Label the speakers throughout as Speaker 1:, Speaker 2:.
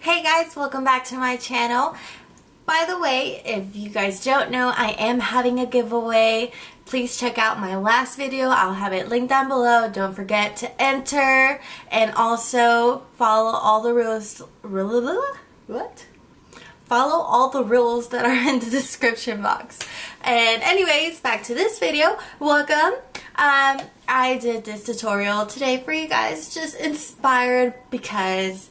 Speaker 1: Hey guys, welcome back to my channel. By the way, if you guys don't know, I am having a giveaway. Please check out my last video. I'll have it linked down below. Don't forget to enter and also follow all the rules. What? Follow all the rules that are in the description box. And anyways, back to this video. Welcome. Um, I did this tutorial today for you guys, just inspired because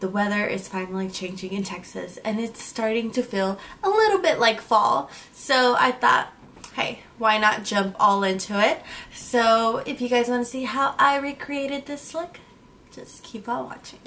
Speaker 1: the weather is finally changing in Texas and it's starting to feel a little bit like fall. So I thought, hey, why not jump all into it? So if you guys want to see how I recreated this look, just keep on watching.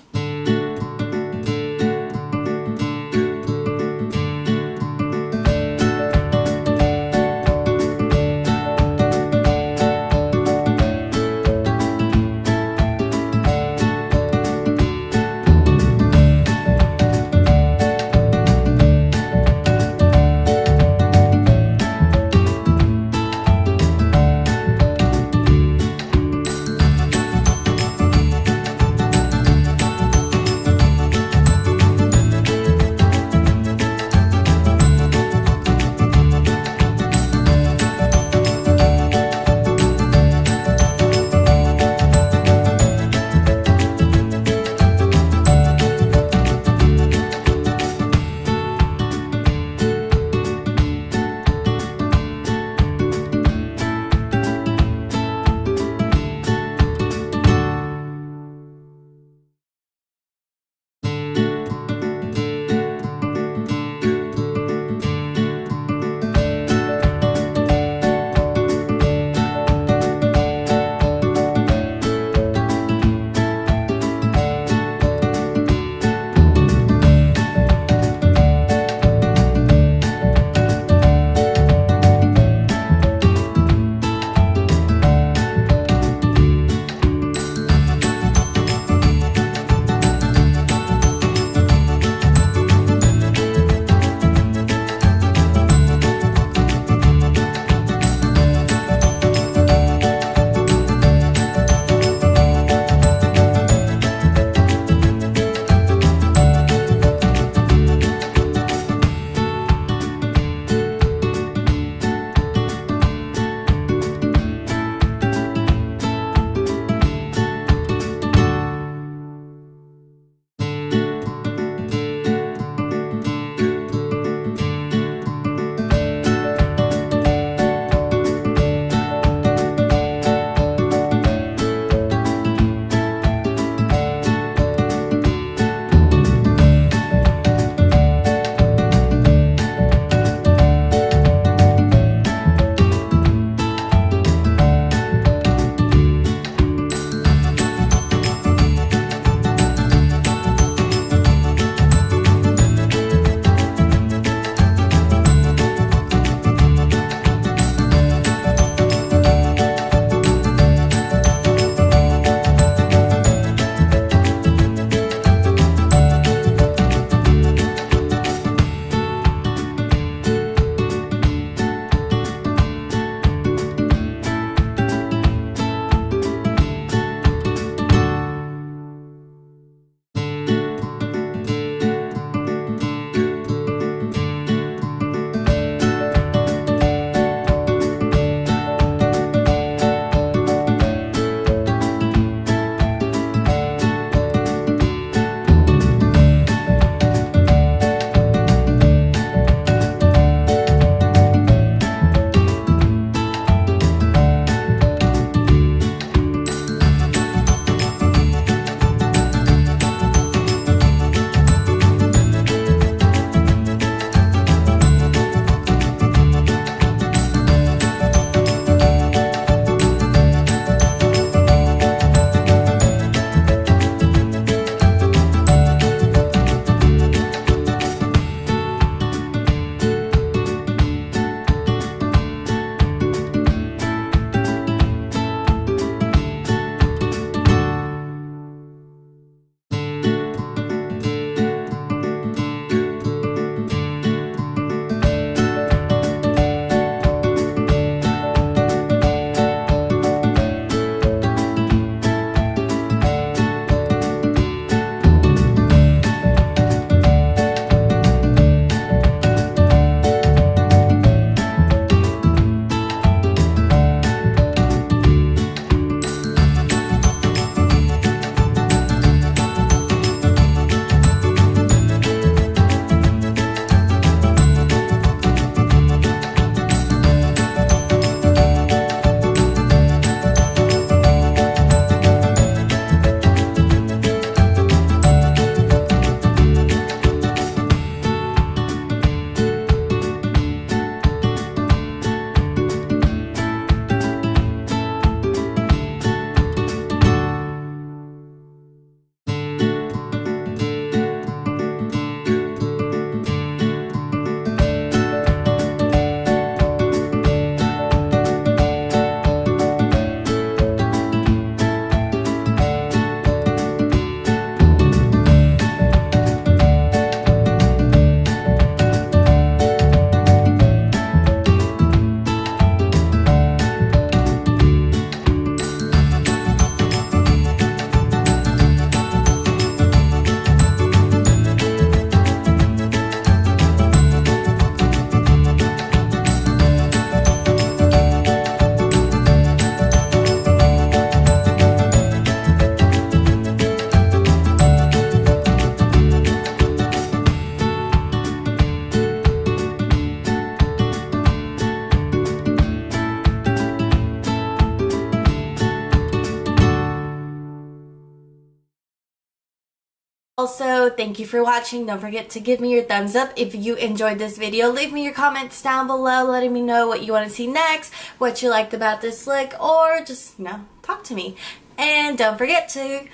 Speaker 1: Also, thank you for watching. Don't forget to give me your thumbs up if you enjoyed this video. Leave me your comments down below letting me know what you want to see next, what you liked about this look, or just, you know, talk to me. And don't forget to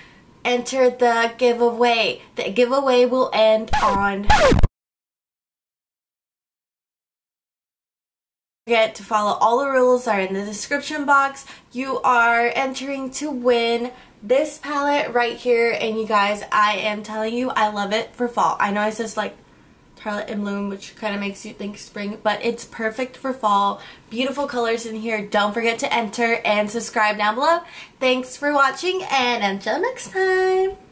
Speaker 1: enter the giveaway. The giveaway will end on forget to follow all the rules are in the description box. You are entering to win this palette right here and you guys I am telling you I love it for fall. I know it says like Tartelette in Bloom which kind of makes you think spring but it's perfect for fall. Beautiful colors in here. Don't forget to enter and subscribe down below. Thanks for watching and until next time.